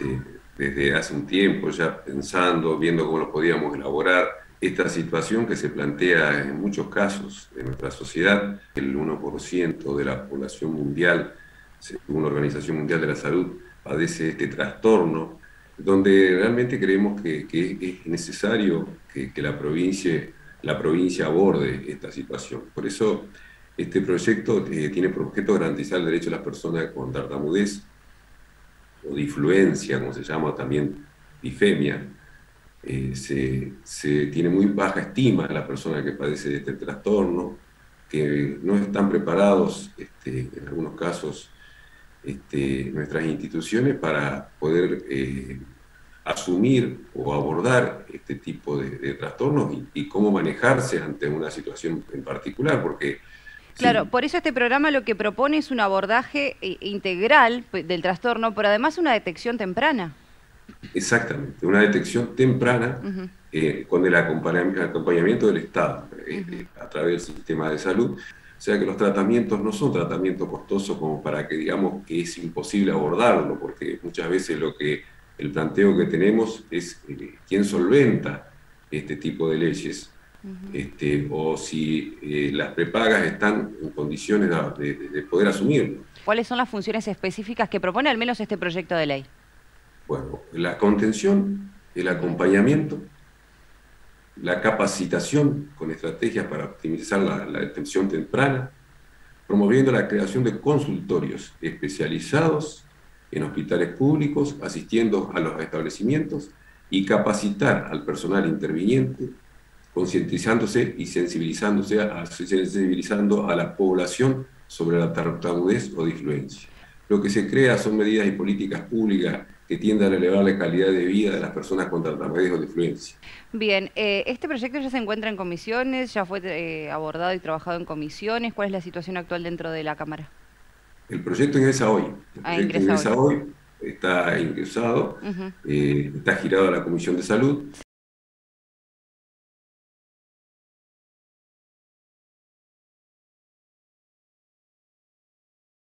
este, desde hace un tiempo ya pensando, viendo cómo lo podíamos elaborar, esta situación que se plantea en muchos casos en nuestra sociedad, el 1% de la población mundial, según la Organización Mundial de la Salud, padece este trastorno, donde realmente creemos que, es necesario que, la, provincia, la provincia aborde esta situación. Por eso este proyecto eh, tiene por objeto garantizar el derecho de las personas con tartamudez o difluencia, como se llama también difemia, eh, se, tiene muy baja estima a la persona que padece de este trastorno, que no están preparados, este, en algunos casos, este, nuestras instituciones para poder eh, asumir o abordar este tipo de, trastornos y, cómo manejarse ante una situación en particular, porque... Claro, por eso este programa lo que propone es un abordaje eh, integral del trastorno, pero además una detección temprana. Exactamente, una detección temprana eh, con el acompañamiento del Estado eh, a través del sistema de salud. O sea que los tratamientos no son tratamientos costosos como para que digamos que es imposible abordarlo, porque muchas veces lo que el planteo que tenemos es quién solventa este tipo de leyes. Este, o si las prepagas están en condiciones de poder asumirlo. ¿Cuáles son las funciones específicas que propone al menos este proyecto de ley? Bueno, la contención, el acompañamiento, la capacitación con estrategias para optimizar la, detención temprana, promoviendo la creación de consultorios especializados en hospitales públicos, asistiendo a los establecimientos y capacitar al personal interviniente, concientizándose y sensibilizándose a, sensibilizando a la población sobre la tartamudez o disfluencia. Lo que se crea son medidas y políticas públicas que tiendan a elevar la calidad de vida de las personas con tartamudez o de influencia. Bien, eh, este proyecto ya se encuentra en comisiones, ya fue eh, abordado y trabajado en comisiones. ¿Cuál es la situación actual dentro de la Cámara? El proyecto ingresa hoy. El ah, proyecto ingresa hoy. está ingresado, eh, está girado a la Comisión de Salud